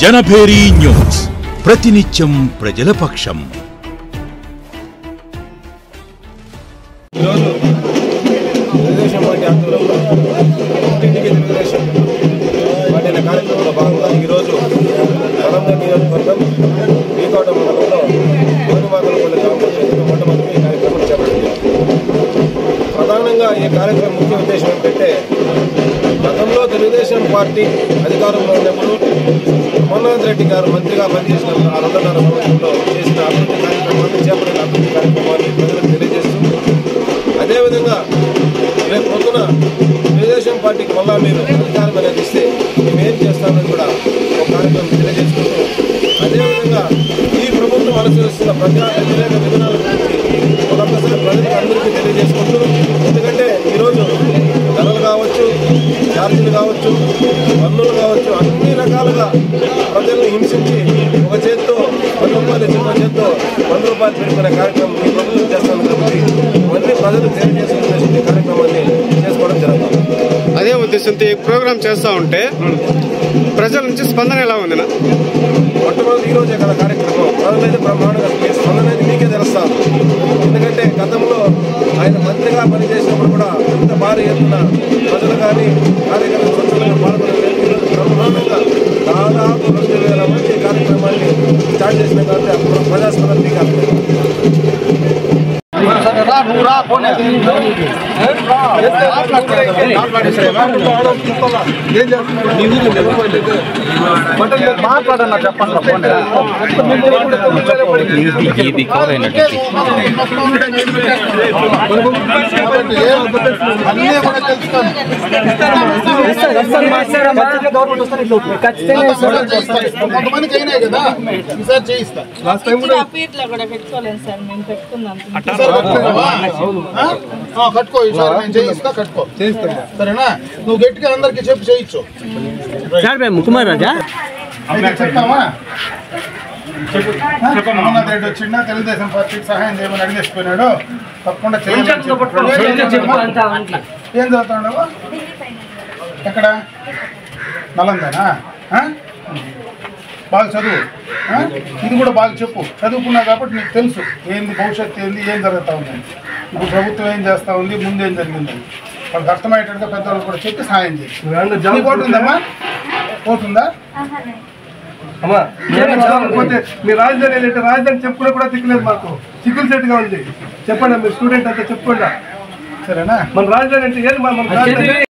Janabheri news. ప్రతినిత్యం ప్రజల పక్షం. ఈరోజు పార్టీ కార్యక్రమంలో భాగంగా ఈరోజు కలంగా నియోజకవర్గం శ్రీకోట మండలంలో గోరుమాకలపల్లి మొట్టమొదటి ఈ కార్యక్రమం చేపట్టింది ప్రధానంగా ఈ కార్యక్రమం ముఖ్య ఉద్దేశం ఏంటంటే గతంలో తెలుగుదేశం పార్టీ అధికారంలో ఉన్నప్పుడు అమర్నాథ్ రెడ్డి గారు మంత్రిగా పనిచేసిన ఆ రెండున్నర సంవత్సరంలో చేసిన అభివృద్ధి కార్యక్రమాన్ని చేపట్టిన అభివృద్ధి కార్యక్రమాన్ని ప్రజలకు తెలియజేస్తూ అదేవిధంగా రేపు పొద్దున తెలుగుదేశం పార్టీకి మళ్ళా మీరు అధికారం అనేది ఇస్తే మేము ఏం చేస్తామని కూడా ఒక కార్యక్రమం తెలియజేసుకుంటూ అదేవిధంగా ఈ ప్రభుత్వం అనుసరిస్తున్న ప్రజా వ్యతిరేక విధానాల గురించి ఛార్జీలు కావచ్చు పన్నులు కావచ్చు అన్ని రకాలుగా ప్రజలను హింసించి ఒక చేత్తో వంద రూపాయలు ఒక చేత్తో వంద రూపాయలు పెట్టుకునే కార్యక్రమం ఈ ప్రభుత్వం చేస్తాను కాబట్టి ఇవన్నీ ప్రజలకు తెలియజేసుకునే ఈ కార్యక్రమాన్ని చేసుకోవడం జరుగుతుంది. అదే ఉద్దేశంతో ఈ ప్రోగ్రామ్ చేస్తా ఉంటే ప్రజల నుంచి స్పందన ఎలా ఉంది మొట్టమొదటి ఈ రోజే కదా కార్యక్రమం. ప్రజలైతే బ్రహ్మాండంగా మీ స్పందన అయితే మీకే తెలుస్తాను ఎందుకంటే గతంలో ఆయన మంత్రిగా పనిచేసినప్పుడు కూడా భారీ ఎత్తున ప్రజలు కానీ కార్యక్రమం స్వచ్ఛంగా పాల్గొనలేదు బ్రహ్మాండంగా దాదాపు రెండు వేల మంది కార్యక్రమాన్ని స్టార్ట్ చేసిన కాబట్టి అప్పుడు ప్రజాస్పందన ఇది కవర్ అయినట్టు కొంతమందికి అయినాయి కదా ఈసారి చేయిస్తా ఇచ్చిన పీర్లో కూడా పెట్టుకోలేదు సార్ మేము పెట్టుకున్నాం కట్టుకో ఈసారి నేను చేయిస్తా కట్టుకో. సరేనా? నువ్వు గట్టిగా అందరికి చెప్పి చేయించు ముకుమార్ రాజా? చెప్పు అమర్నాథ్ రెడ్డి వచ్చిండా తెలుగుదేశం పార్టీకి సహాయం చేయమని అడిగేసిపోయినాడు తప్పకుండా. ఏం చదువుతున్నావు ఎక్కడ? నలందనా? బాగా చదువు? ఇది కూడా బాగా చెప్పు. చదువుకున్నావు కాబట్టి నీకు తెలుసు ఏంది భవిష్యత్తు ఏంది ఏం జరుగుతూ ఉంది. ఇప్పుడు ప్రభుత్వం ఏం చేస్తూ ఉంది ముందు ఏం జరిగింది వాళ్ళకి అర్థమయ్యేటట్టుగా పెద్దవాళ్ళు కూడా చెప్పి నీకు ఓటు ఉందమ్మా? ఓటుందా? అమ్మా పోతే మీ రాజధాని ఏంటంటే రాజధాని చెప్పుకునే కూడా తిక్కలేదు మాకు. చిక్కులు సెట్గా ఉంది చెప్పండి మీరు స్టూడెంట్ అంతా చెప్పుకోండి. సరేనా? మన రాజధాని అంటే ఏది మన రాజధాని?